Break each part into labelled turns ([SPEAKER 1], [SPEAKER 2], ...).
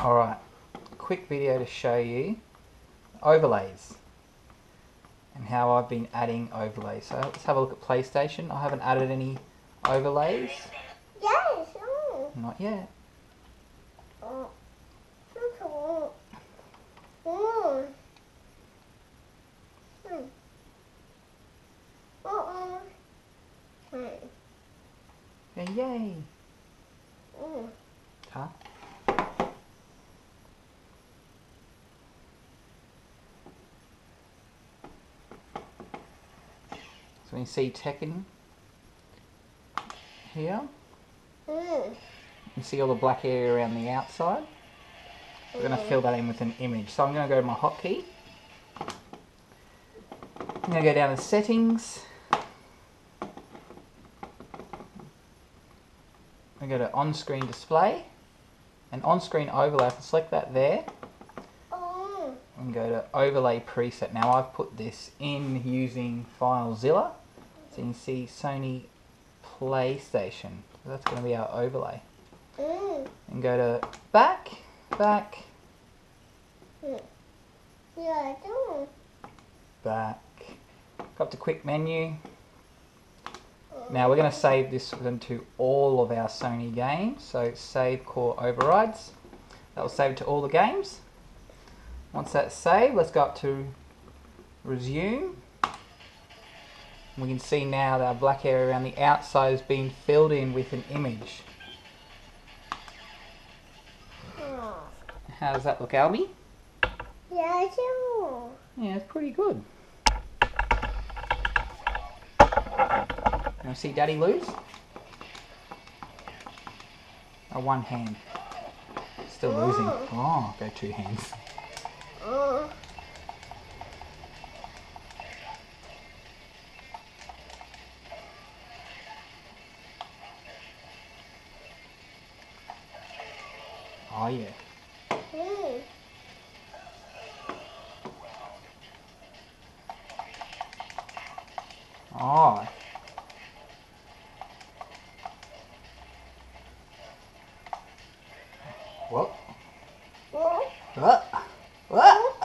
[SPEAKER 1] Alright, quick video to show you overlays and how I've been adding overlays. So let's have a look at PlayStation. I haven't added any overlays.
[SPEAKER 2] Yes. Oh.
[SPEAKER 1] Not yet.
[SPEAKER 2] Oh. Hmm. Hmm.
[SPEAKER 1] Yeah, yay!
[SPEAKER 2] Hmm.
[SPEAKER 1] Huh? So when you see Tekken here,
[SPEAKER 2] Hmm.
[SPEAKER 1] you see all the black area around the outside. We're going to fill that in with an image. So I'm going to go to my hotkey. I'm going to go down to settings. I go to on-screen display and on-screen overlay. I can select that there
[SPEAKER 2] Oh.
[SPEAKER 1] and go to overlay preset. Now I've put this in using FileZilla. So you can see Sony PlayStation. So that's going to be our overlay.
[SPEAKER 2] Hmm.
[SPEAKER 1] And go to back, back,
[SPEAKER 2] Yeah, do.
[SPEAKER 1] back. Go up to quick menu. Now we're going to save this into all of our Sony games. So save core overrides. That will save it to all the games. Once that's saved, let's go up to resume. We can see now that our black area around the outside has been filled in with an image. How does that look, Albie?
[SPEAKER 2] Yeah, I do.
[SPEAKER 1] Yeah, it's pretty good. Want to see Daddy lose? Oh, one hand. Still losing. Oh, go two hands.
[SPEAKER 2] Oh.
[SPEAKER 1] Oh, yeah.
[SPEAKER 2] Hmm.
[SPEAKER 1] Oh. What?
[SPEAKER 2] Oh.
[SPEAKER 1] What? What?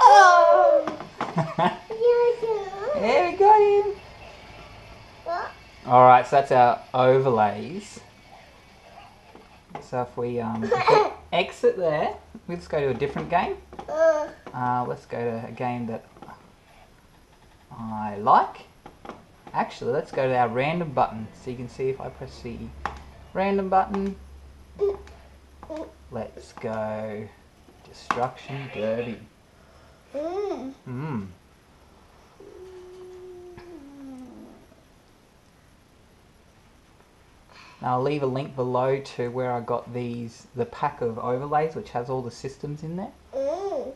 [SPEAKER 2] Oh.
[SPEAKER 1] There we got him. Alright, so that's our overlays. So if we um, exit there, let's go to a different game.
[SPEAKER 2] Uh.
[SPEAKER 1] Uh, let's go to a game that I like. Actually, let's go to our random button so you can see if I press the random button. Let's go Destruction Derby.
[SPEAKER 2] Hmm.
[SPEAKER 1] Hmm. Now I'll leave a link below to where I got these, the pack of overlays which has all the systems in there.
[SPEAKER 2] Hmm.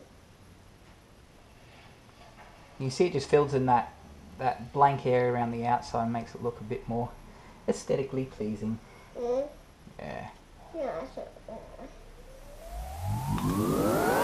[SPEAKER 1] You see it just fills in that, that blank area around the outside and makes it look a bit more aesthetically pleasing.
[SPEAKER 2] Hmm.
[SPEAKER 1] Yeah.
[SPEAKER 2] Yeah. Música